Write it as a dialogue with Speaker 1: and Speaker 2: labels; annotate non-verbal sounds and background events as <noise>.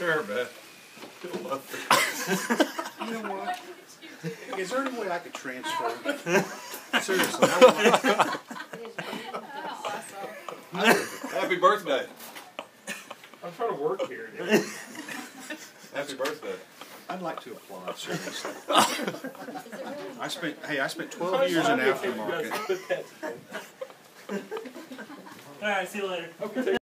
Speaker 1: Sure, Beth.
Speaker 2: You know what? Is there any way I could transfer? <laughs> Seriously, <laughs>
Speaker 1: Happy birthday.
Speaker 3: I'm trying to work here.
Speaker 1: Happy birthday.
Speaker 2: I'd like to applaud seriously. <laughs> I spent, hey, I spent twelve years in aftermarket.
Speaker 3: All right, see you later. Okay.